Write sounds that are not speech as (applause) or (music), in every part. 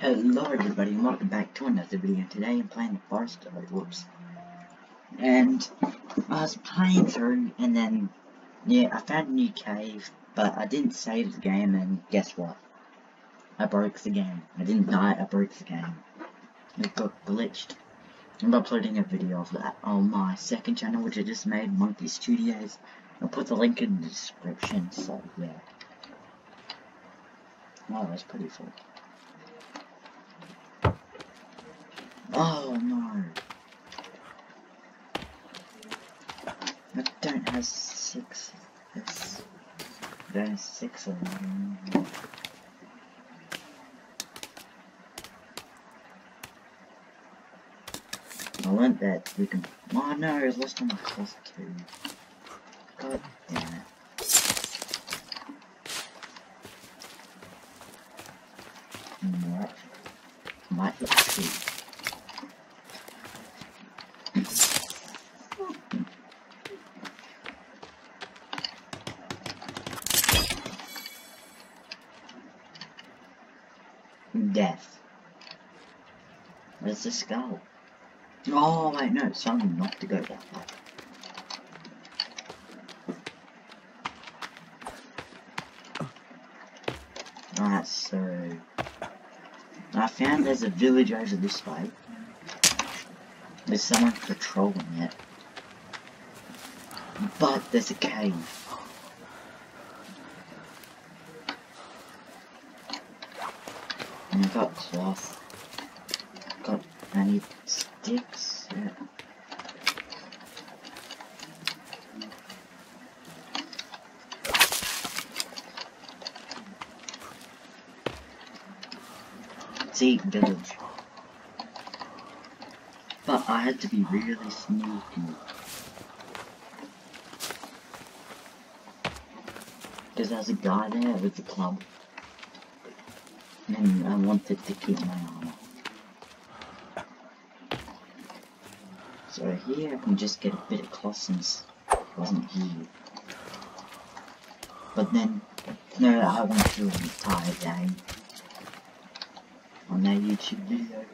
Hello everybody and welcome back to another video. Today I'm playing the Forest of Whoops. And I was playing through and then, yeah, I found a new cave, but I didn't save the game and guess what? I broke the game. I didn't die, I broke the game. It got glitched. I'm uploading a video of that on my second channel which I just made, Monkey Studios. I'll put the link in the description, so yeah. Oh, that's pretty full. Oh no. I don't have six. There's, there's six of them. I want that we can. Oh no, I lost on my cost too. God damn it. Might hit two. Where's the skull? Oh, wait, no, it's telling not to go that way. Alright, so... I found there's a village over this way. There's someone patrolling it. But there's a cave. And I got cloth. Need sticks. See, village. But I had to be really sneaky. Because there's a guy there with the club. And I wanted to keep my armor. So here I can just get a bit of it wasn't here. But then, no, I went through an entire day on that YouTube video.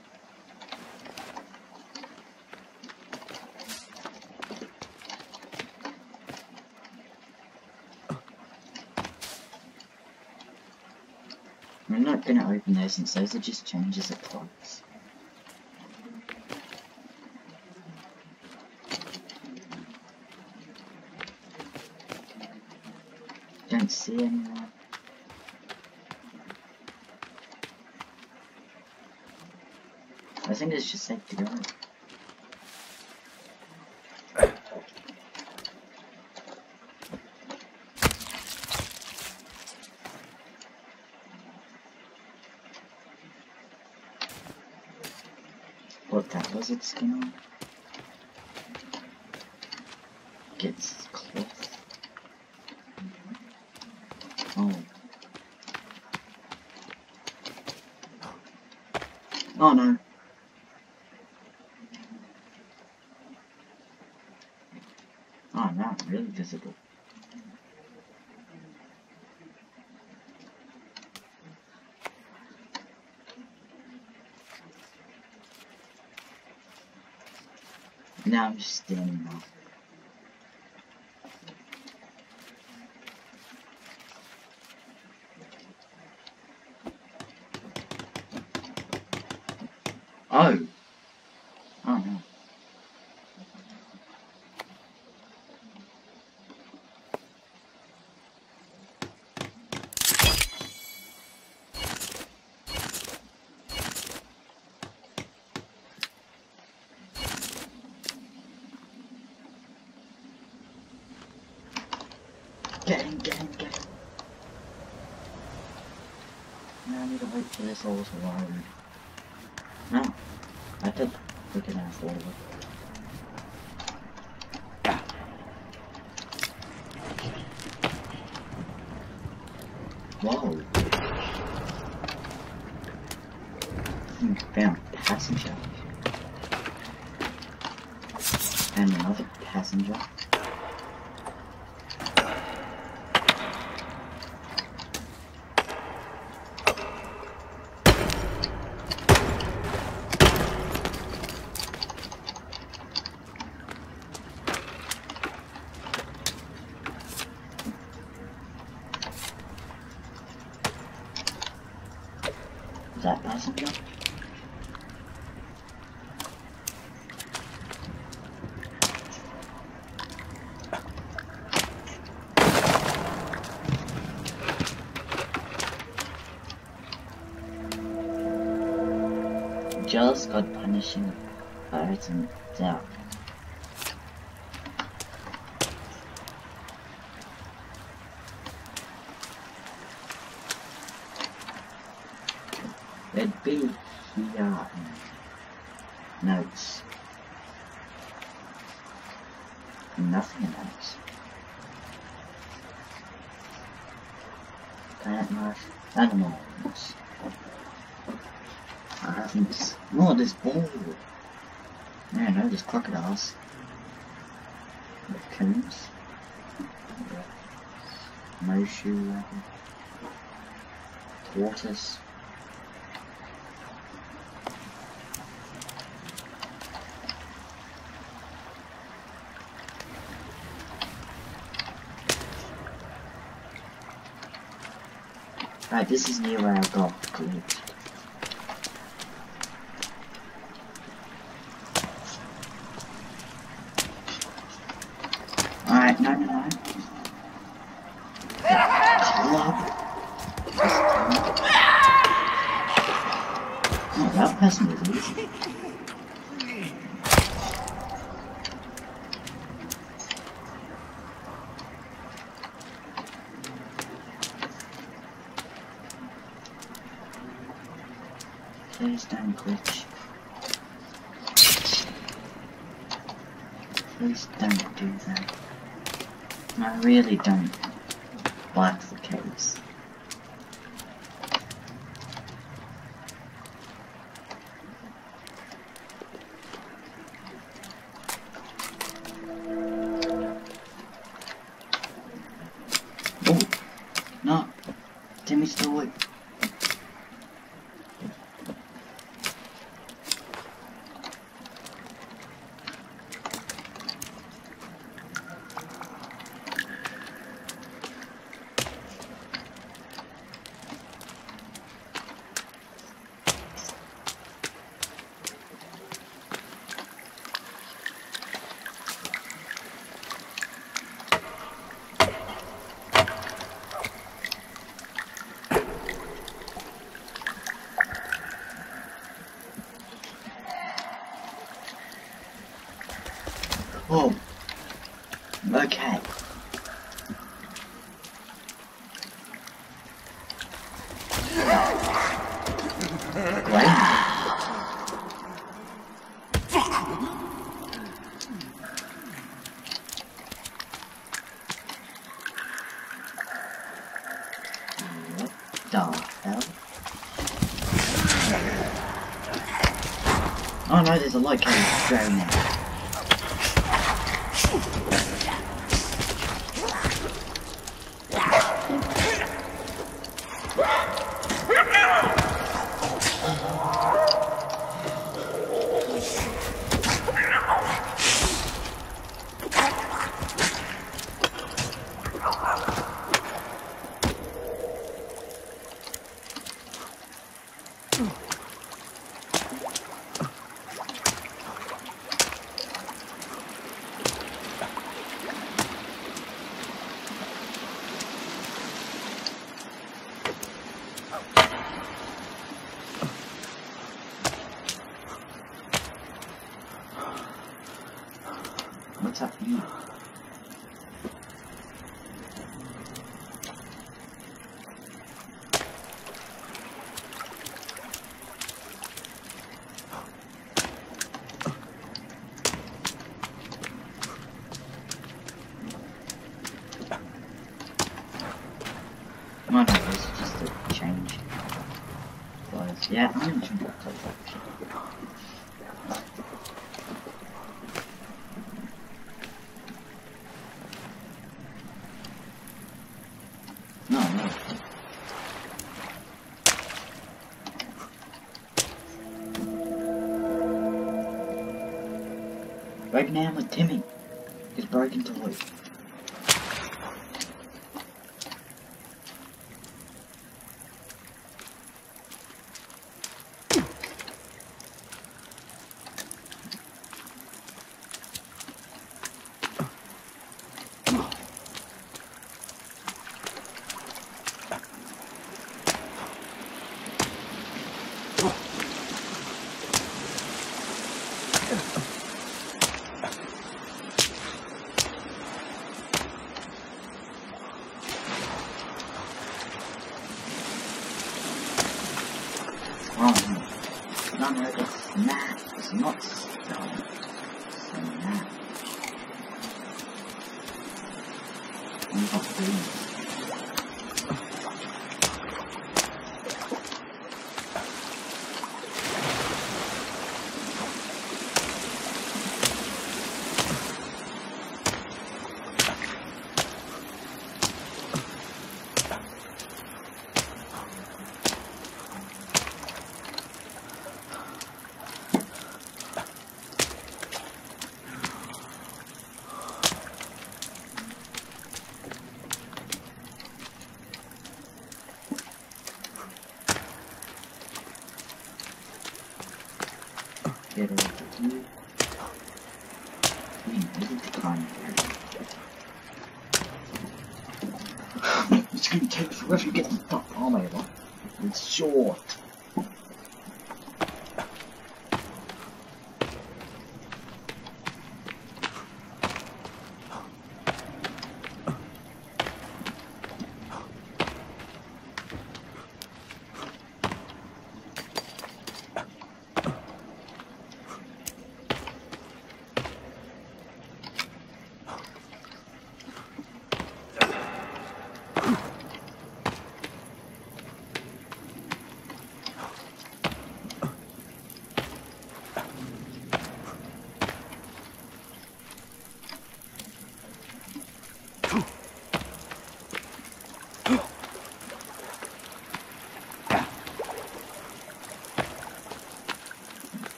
I'm not gonna open those since those are just changes of clocks. Don't see anyone. I think it's just safe to go. What that was its skin on? Gets cloth. Oh. Oh no. Oh no, really visible. Now I'm just standing off. Oh. Oh no. Get in, get in, get in. Now I need to wait for this to load. No. I took freaking ass over. Whoa. Found passenger. And another passenger. that passenger? Just punishing person out. It'd be here in notes. Nothing in notes. Planet Mars, animals. I haven't. Oh, this ball. Yeah, no, there's crocodiles. Raccoons. Morshu. Tortoise. Right, this is near where I got glitched. Alright, no, no, no. Club. (laughs) That person is. Please don't glitch. Please don't do that. I really don't like the case. Oh, no. Timmy's still awake. Oh. Okay. Great. What the hell? Oh no, there's a light coming drone there. What's up here? Well, no, it's just a change. But, yeah, I'm just gonna take that shit. No, no. Right now with Timmy. His broken toy.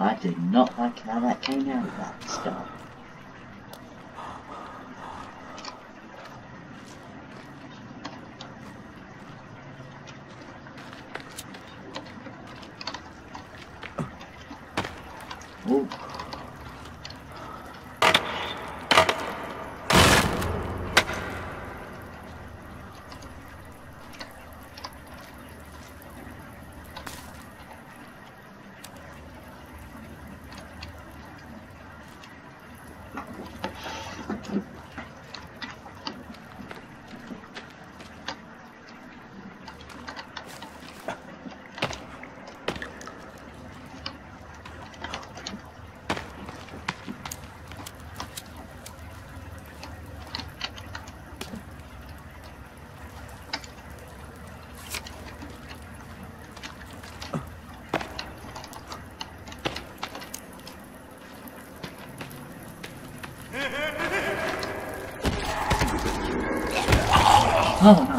I did not like how that came out, that stuff. 嗯。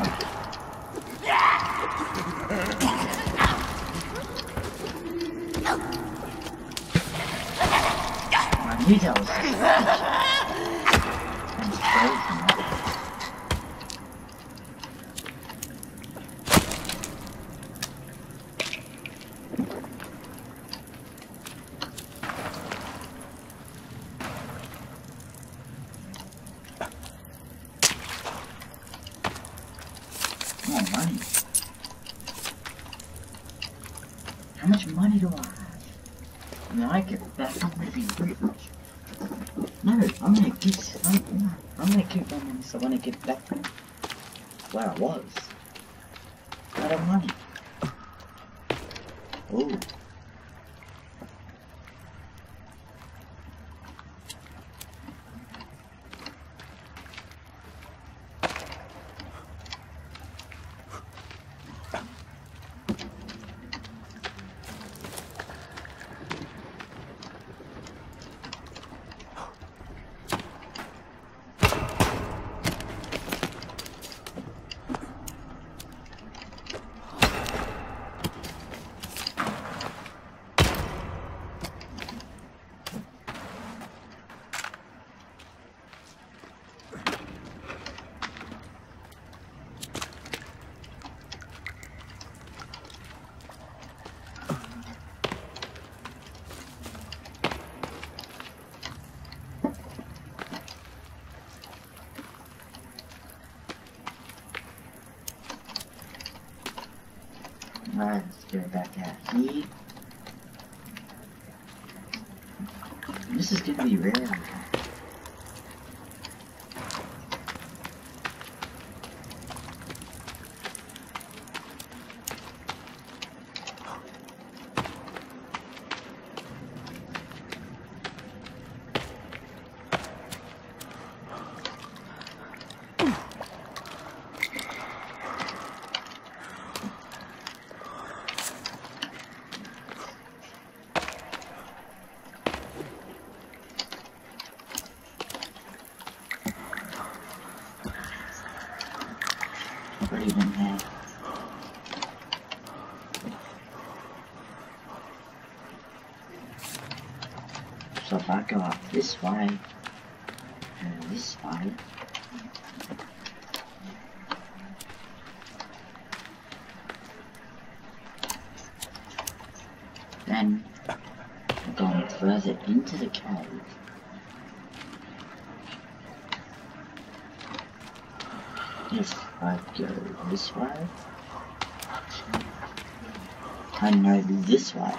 where I was. Out of money. Ooh. Let's go back out here. This is gonna be rare. What even have? So if I go up this way, and this way, then I'm going further into the cave. If I go this way, I know this way.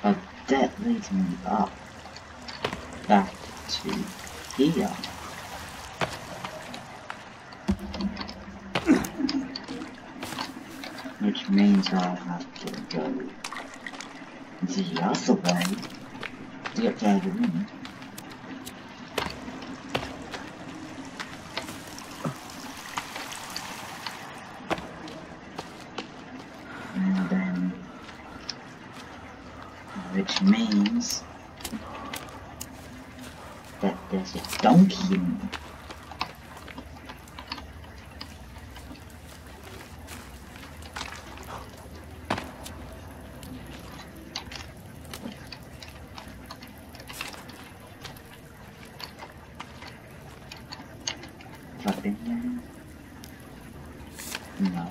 But up back to here. Which means I'll have to go the other way to get further in. And then which means that there's a donkey in there. Have I been there? No.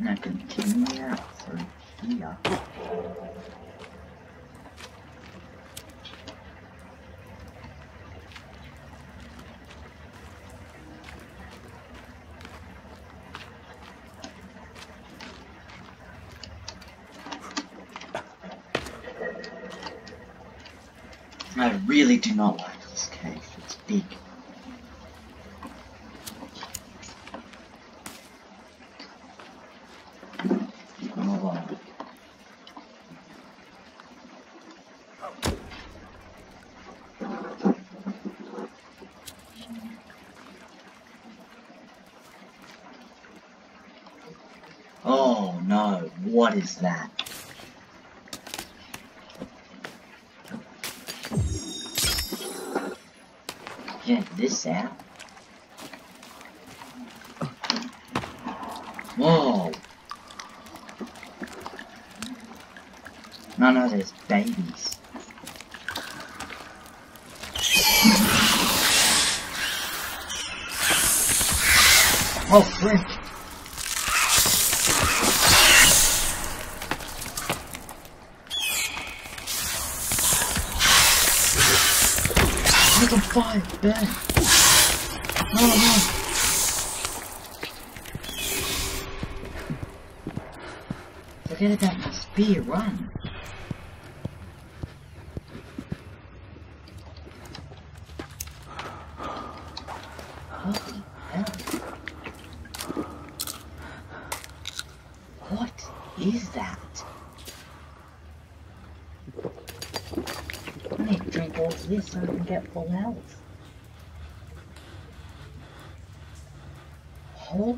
Now continue out through here. I really do not like this cave. It's big. Oh no, what is that? Check this out. Whoa! No, no, there's babies. Oh, frick! Look on fire, Ben! No! Forget about my spear, run! What is that? I need to drink all of this so I can get full health.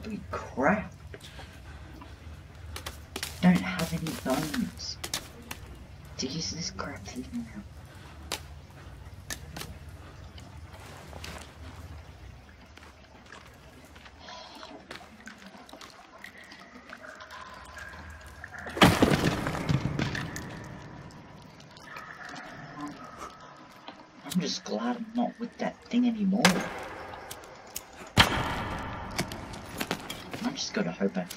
Holy crap. Don't have any bones. To use this crap thing now. I'm just glad I'm not with that thing anymore. I just gotta hope I an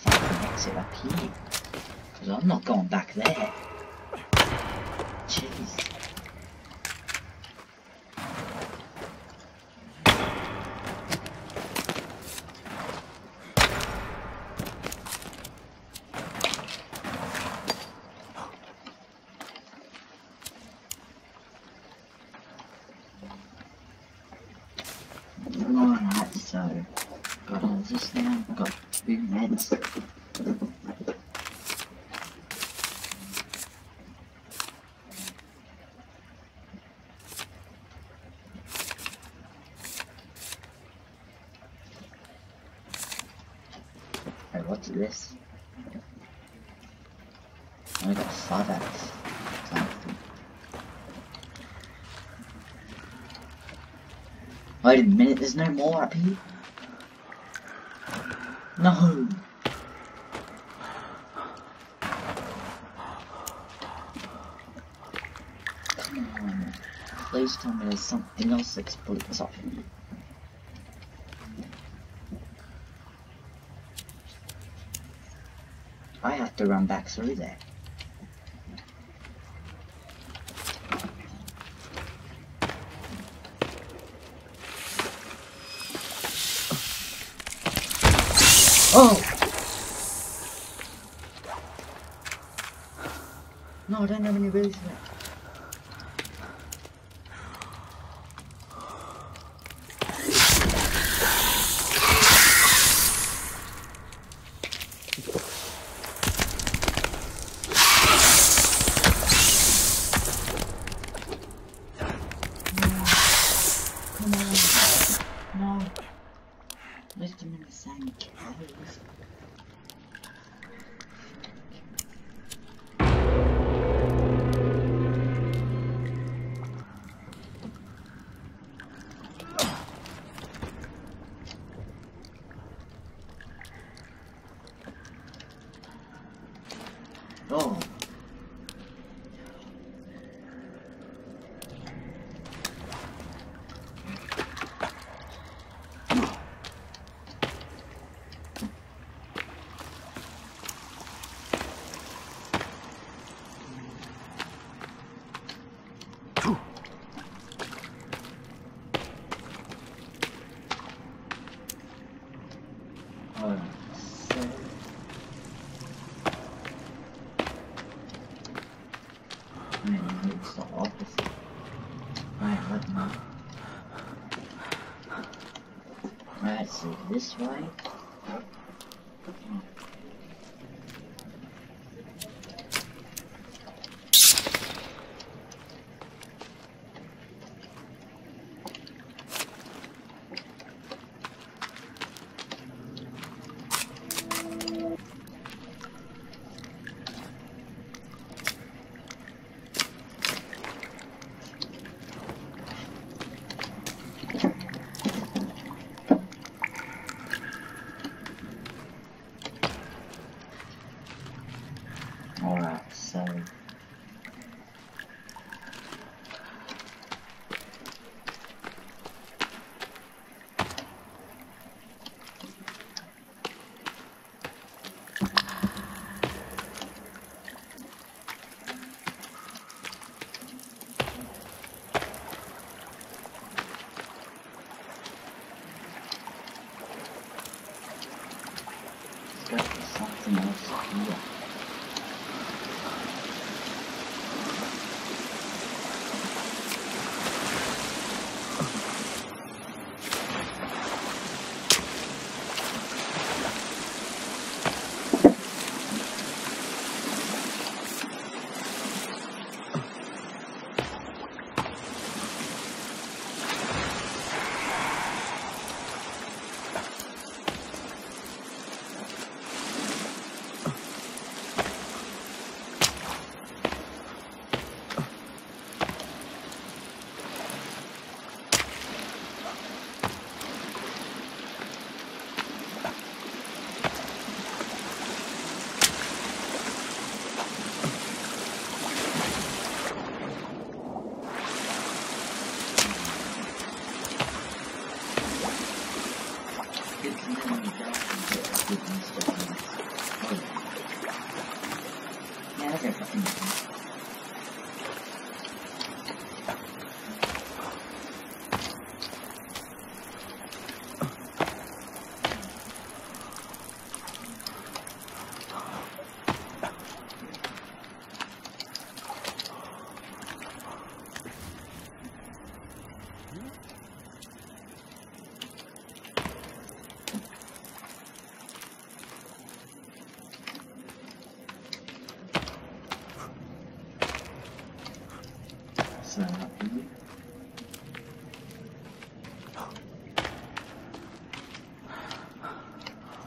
exit up here. Because I'm not going back there. Jeez. Alright, so got all this now, got two meds. What's this? I got five. Wait a minute, there's no more up here. No. Come on. Please tell me there's something else that splits off. I have to run back through there. Oh! No, I don't have any booze left. Come on. No. Left him in the same cave. Oh. Alright, so Right, it's the opposite. Right, what now? So this way.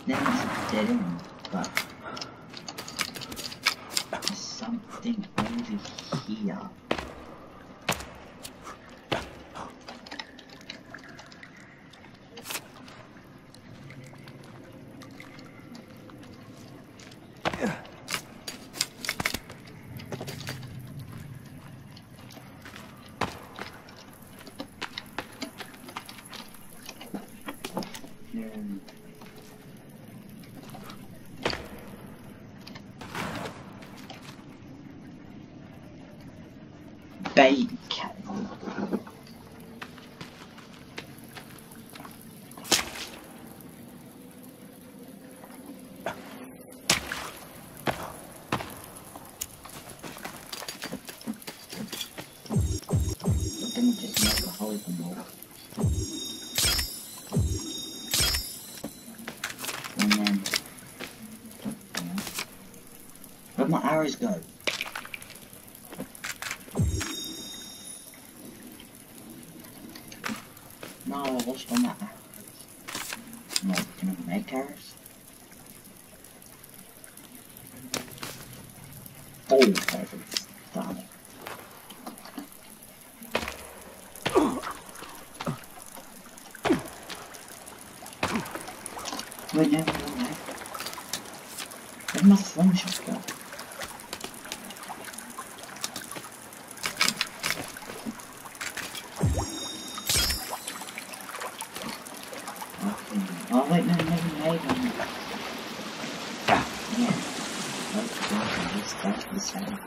Then it's a dead end, but there's something over here. Hmm. Baby cat. Let me the wall. And then, where'd my arrows go? No, I lost all my arrows. No, can I make arrows? Oh, perfect. Darn it. Wait, no, no, no. Where'd my slingshot go? Okay. Oh, wait, no, no, no, no. Ah, yeah. Okay, let's start this way.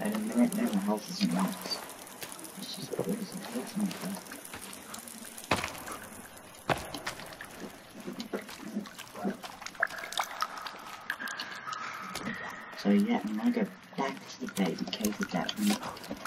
Wait a minute, no, my health isn't max. Let's just put this in place and go. So yeah, I'm gonna go back to the baby cave with that spotted